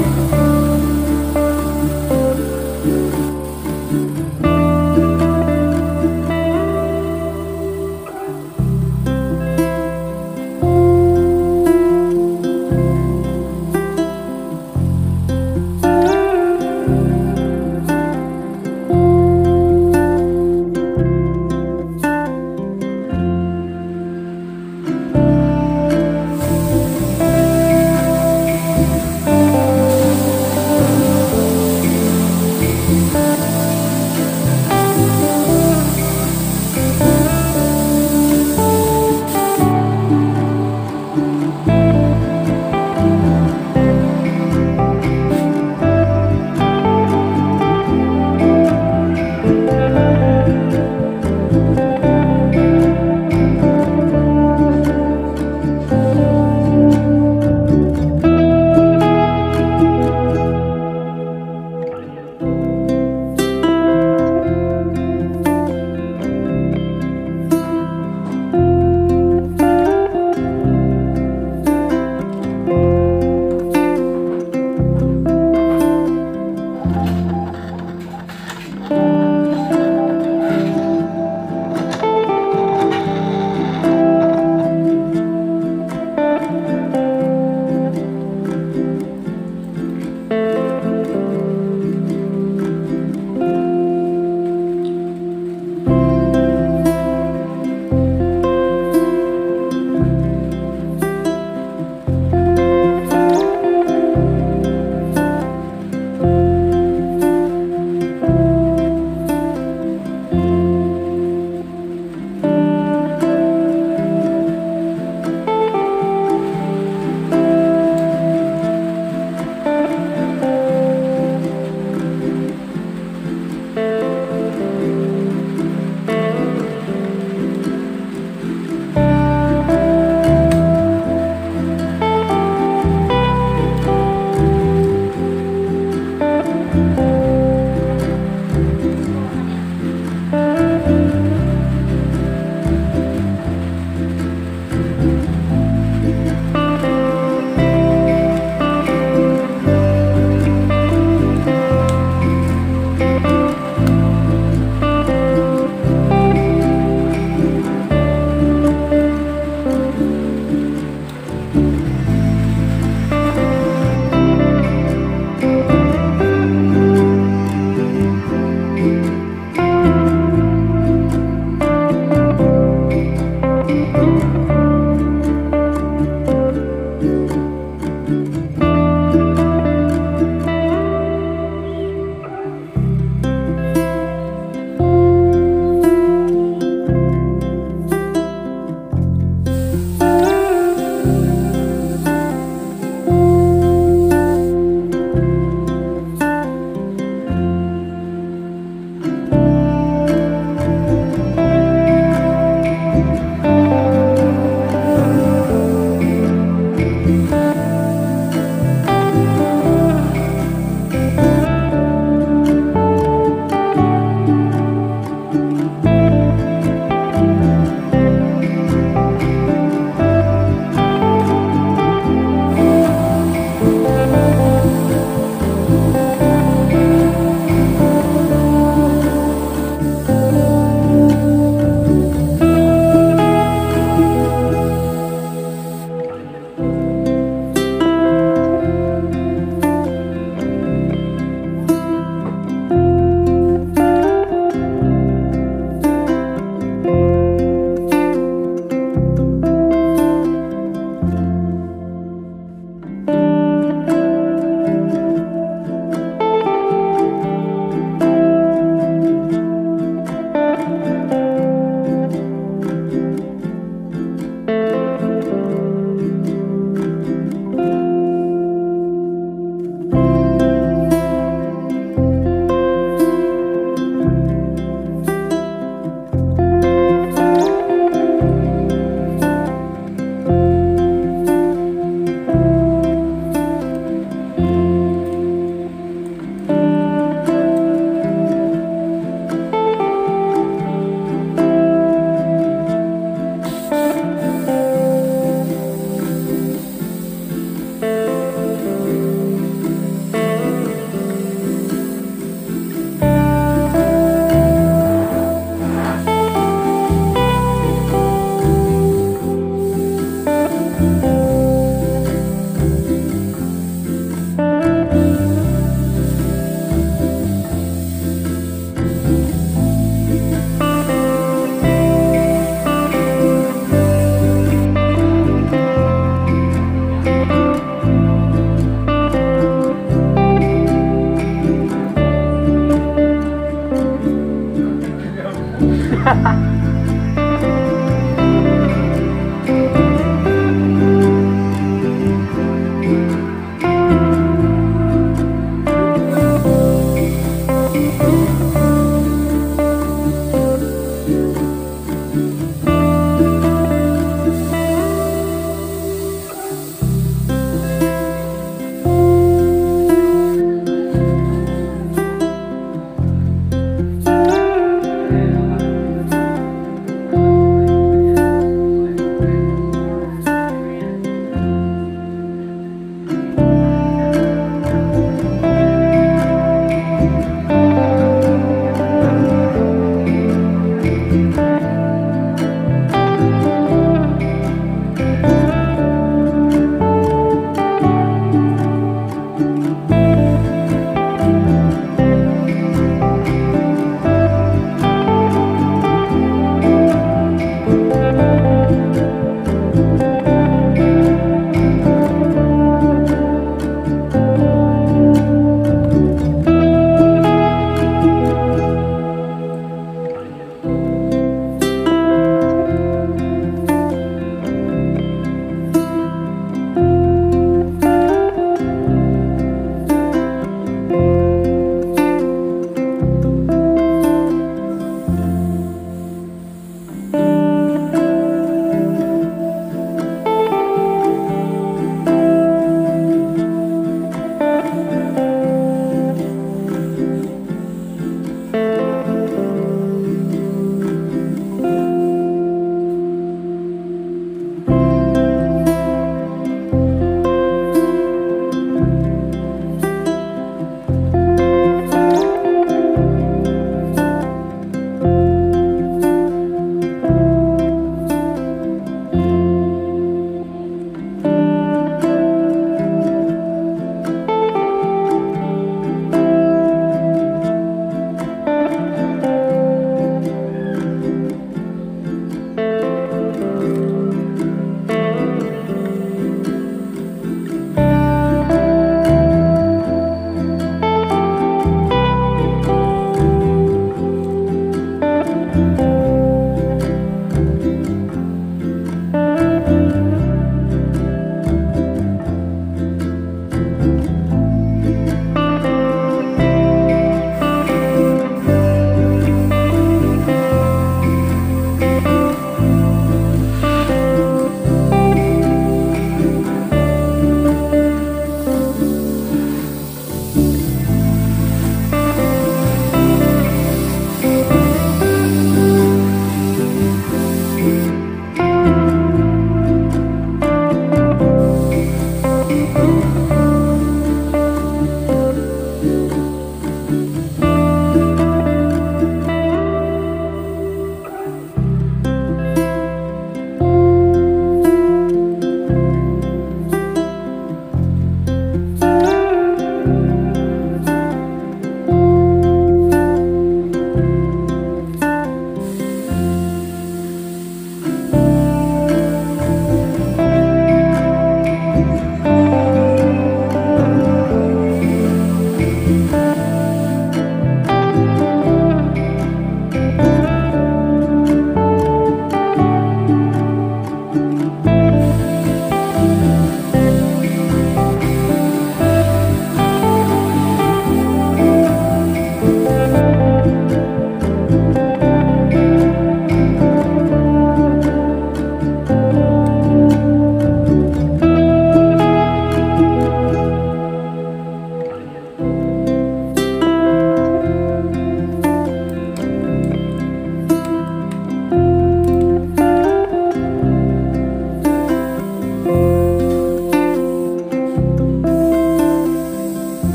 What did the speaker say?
you.